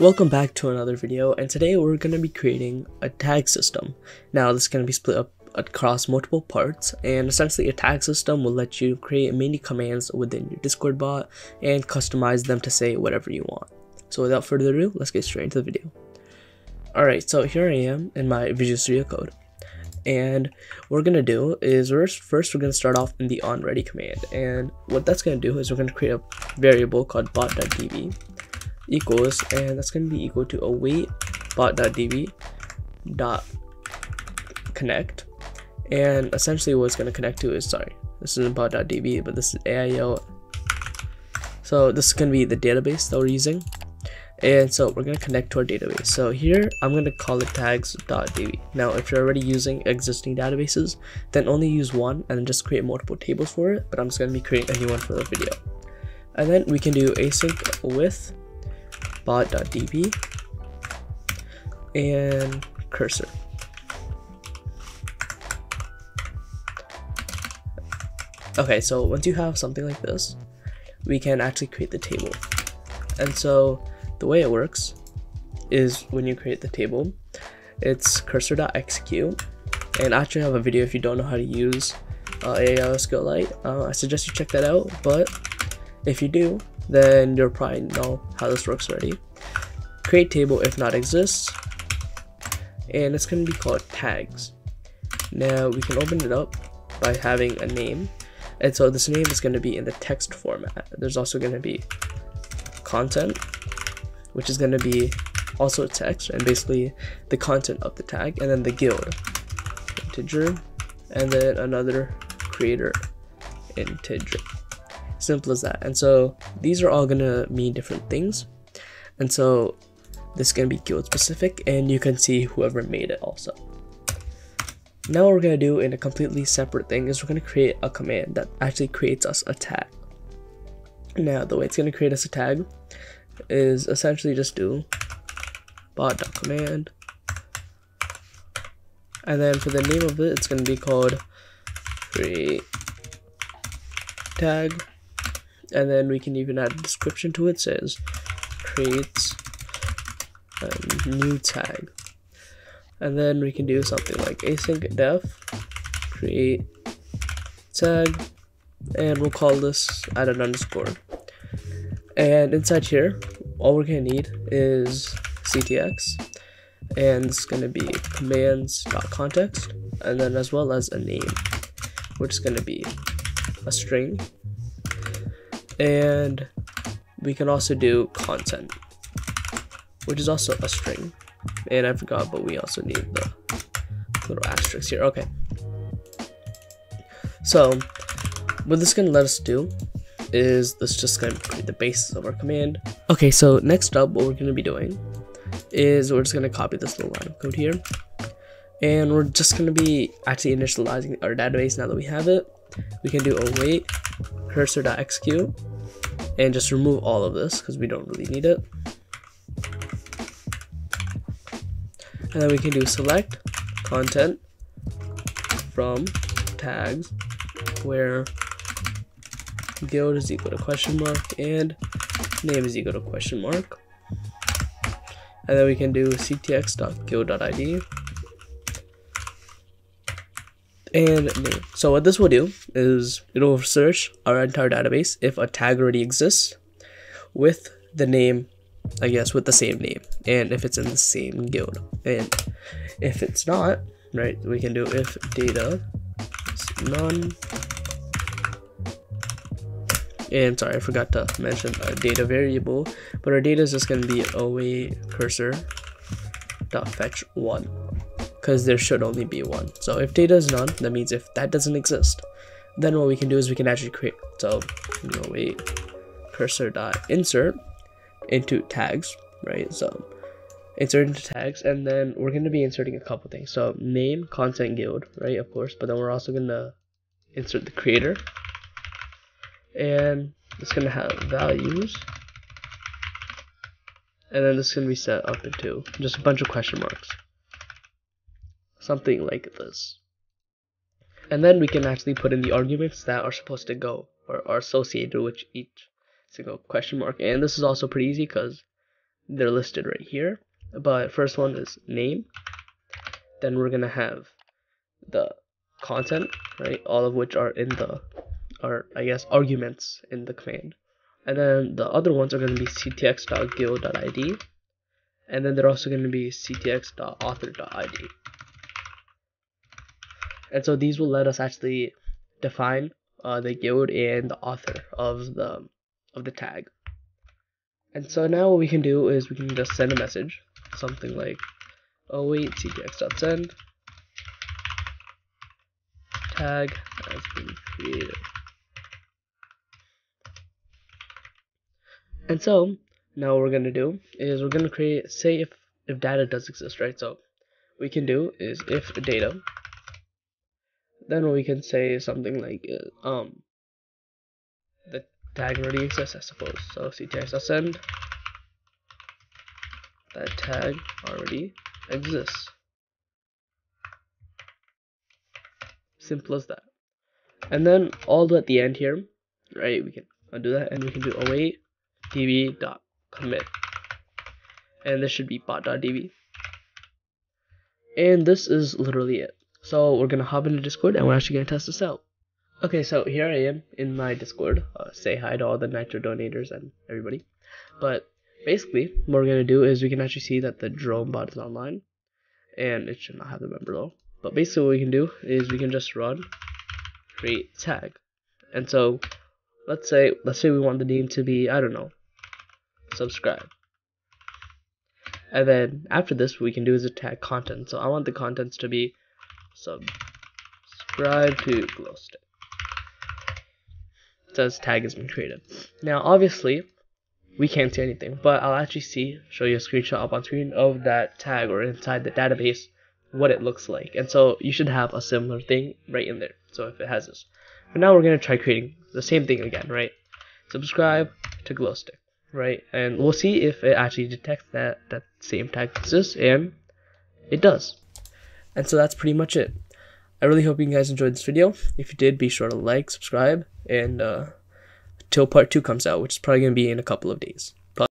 Welcome back to another video and today we're going to be creating a tag system. Now this is going to be split up across multiple parts and essentially a tag system will let you create many commands within your discord bot and customize them to say whatever you want. So without further ado, let's get straight into the video. Alright, so here I am in my Visual Studio Code and what we're gonna do is first we're gonna start off in the onReady command and what that's gonna do is we're gonna create a variable called bot.db equals and that's gonna be equal to await bot.db dot connect. And essentially what it's gonna connect to is sorry this isn't bot.db but this is AIO so this is gonna be the database that we're using. And so we're going to connect to our database. So here i'm going to call it tags.db now if you're already using existing databases then only use one and just create multiple tables for it but i'm just going to be creating a new one for the video. And then we can do async with bot.db and cursor okay so once you have something like this we can actually create the table and so the way it works is when you create the table, it's cursor.execute. And I actually have a video if you don't know how to use uh, AIO SQLite. Uh, I suggest you check that out. But if you do, then you'll probably know how this works already. Create table if not exists. And it's going to be called tags. Now we can open it up by having a name. And so this name is going to be in the text format. There's also going to be content which is going to be also text and basically the content of the tag and then the guild integer and then another creator integer simple as that. And so these are all to mean different things. And so this is to be guild specific and you can see whoever made it also. Now what we're to do in a completely separate thing is we're to create a command that actually creates us a tag. Now the way it's to create us a tag is essentially just do bot.command and then for the name of it it's going to be called create tag and then we can even add a description to it, says creates a new tag. And then we can do something like async def create tag and we'll call this add an underscore. And inside here all we're gonna need is ctx and it's gonna be commands.context and then as well as a name which is gonna be a string and we can also do content which is also a string and I forgot but we also need the little asterisk here okay so what this is gonna let us do is this just going to be the basis of our command. Okay, so next up, what we're going to be doing is we're just going to copy this little line of code here. And we're just going to be actually initializing our database now that we have it. We can do await cursor.execute and just remove all of this because we don't really need it. And then we can do select content from tags where guild is equal to question mark and name is equal to question mark and then we can do ctx.guild.id and name. So what this will do is it'll search our entire database if a tag already exists with the name, I guess, with the same name, and if it's in the same guild. And if it's not, right, we can do if data is none and sorry, I forgot to mention our data variable, but our data is just going to be await cursor dot fetch one because there should only be one. So if data is none, that means if that doesn't exist, then what we can do is we can actually create. So you know, wait cursor dot insert into tags, right? So insert into tags, and then we're going to be inserting a couple things. So name, content, guild, right? Of course, but then we're also going to insert the creator and it's going to have values and then this is going to be set up into just a bunch of question marks something like this and then we can actually put in the arguments that are supposed to go or are associated with each single question mark and this is also pretty easy because they're listed right here. But first one is name. Then we're gonna have the content, right? All of which are in the, are I guess arguments in the command. And then the other ones are going to be ctx.guild.id. And then they're also going to be ctx.author.id. And so these will let us actually define uh, the guild and the author of the of the tag. And so now what we can do is we can just send a message, something like, oh wait, ctx.send tag has been created. And so now what we're gonna do is we're gonna create say if if data does exist, right? So we can do is if data then we can say something like uh, um the tag already exists I suppose. So ctx send that tag already exists. Simple as that. And then all at the end here right we can undo that and we can do await db.commit and this should be bot.db and this is literally it so we're gonna hop into Discord and we're actually gonna test this out. Okay, so here I am in my Discord. Uh, say hi to all the Nitro donators and everybody. But basically, what we're gonna do is we can actually see that the drone bot is online, and it should not have the member though. But basically, what we can do is we can just run create tag, and so let's say let's say we want the name to be I don't know subscribe. And then after this, what we can do is tag content. So I want the contents to be subscribe to Glowstik it says tag has been created. Now obviously we can't see anything but I'll actually see show you a screenshot up on screen of that tag or inside the database what it looks like. And so you should have a similar thing right in there. So if it has this. But now we're going to try creating the same thing again right? Subscribe to Glowstik right? And we'll see if it actually detects that that same tag exists and it does and so that's pretty much it. I really hope you guys enjoyed this video. If you did, be sure to like, subscribe, and uh, till part two comes out, which is probably going to be in a couple of days.